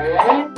Ow.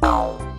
Tchau.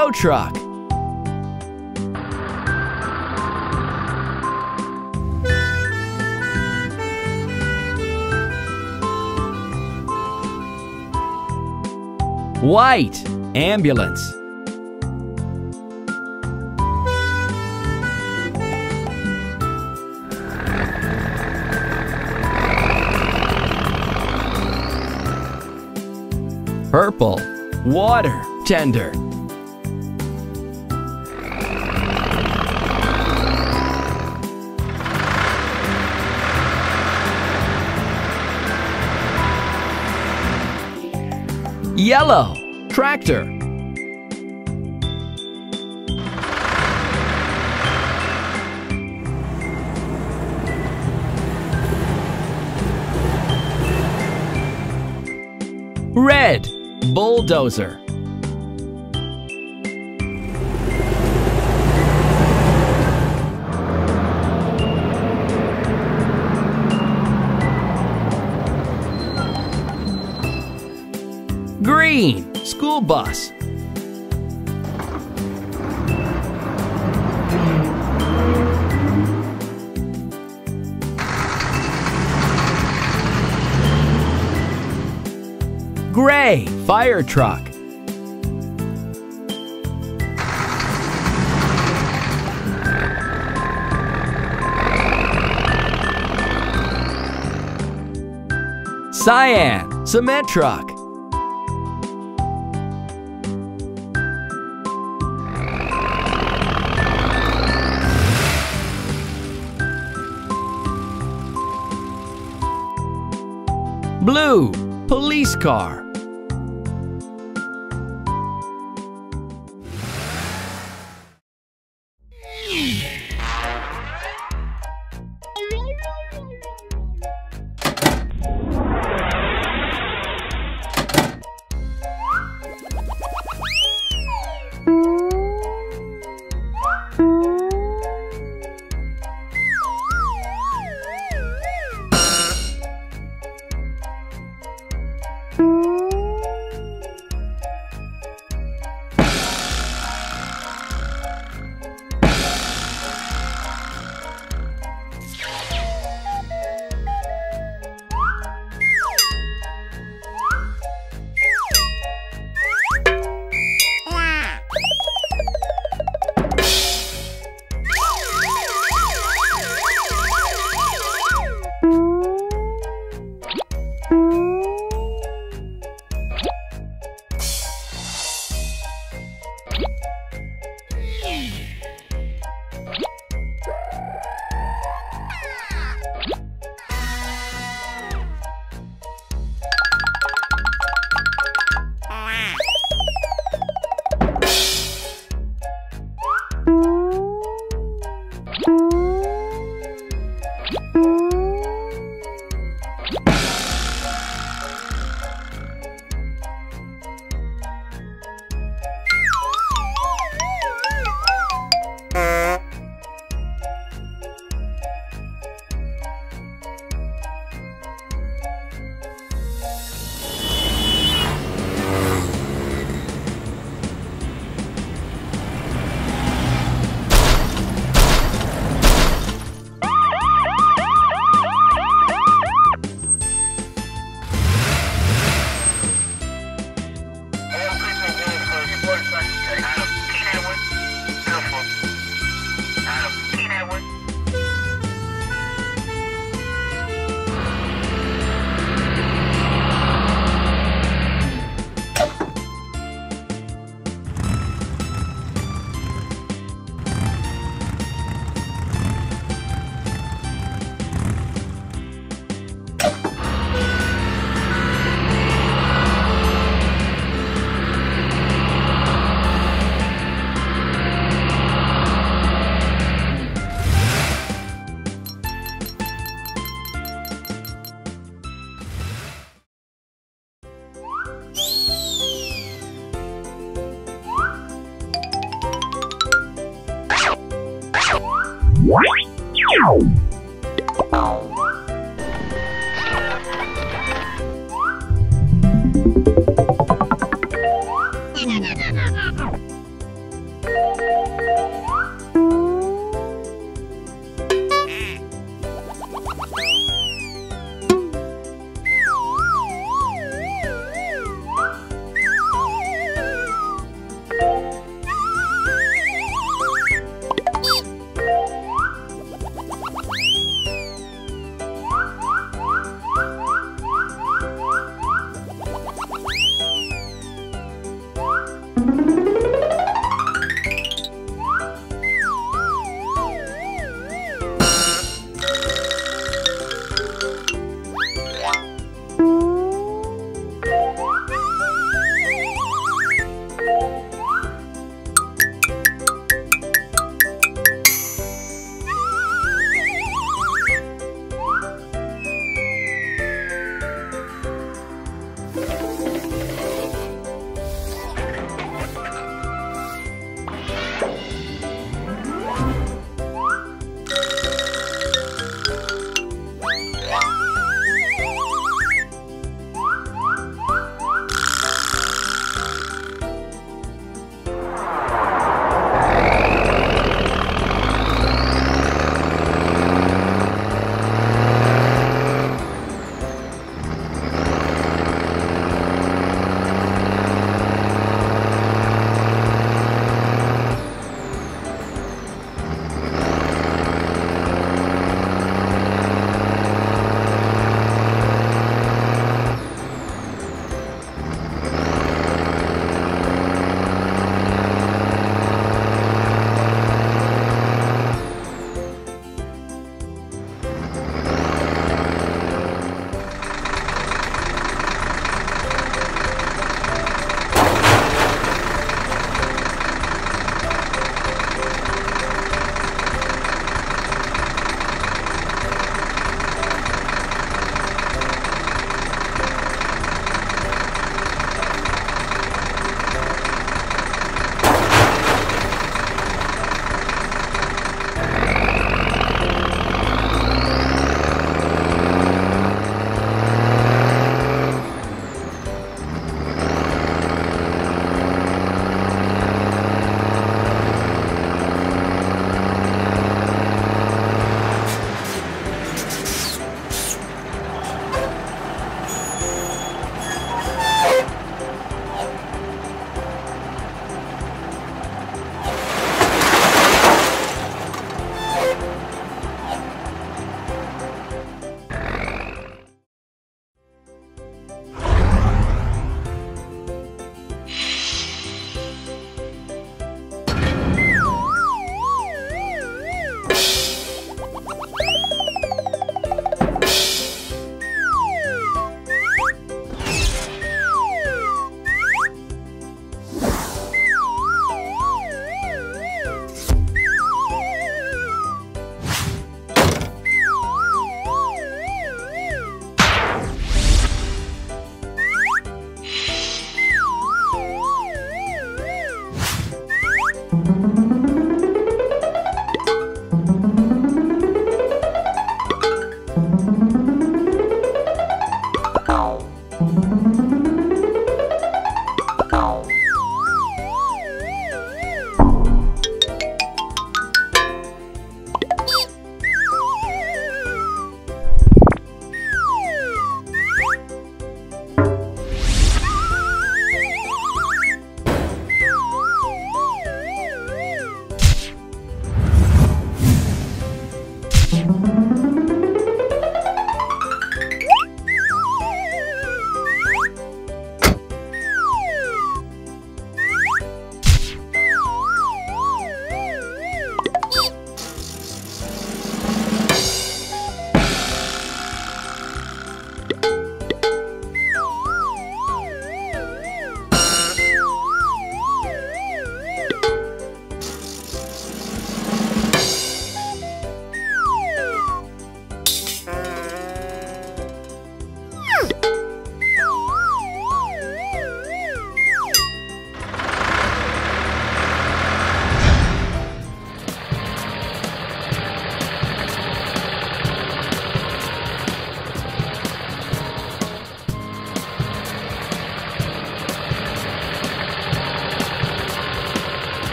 Tow truck. White, ambulance. Purple, water, tender. Yellow, tractor. Red, bulldozer. Green, school bus. Gray, fire truck. Cyan, cement truck. Police car.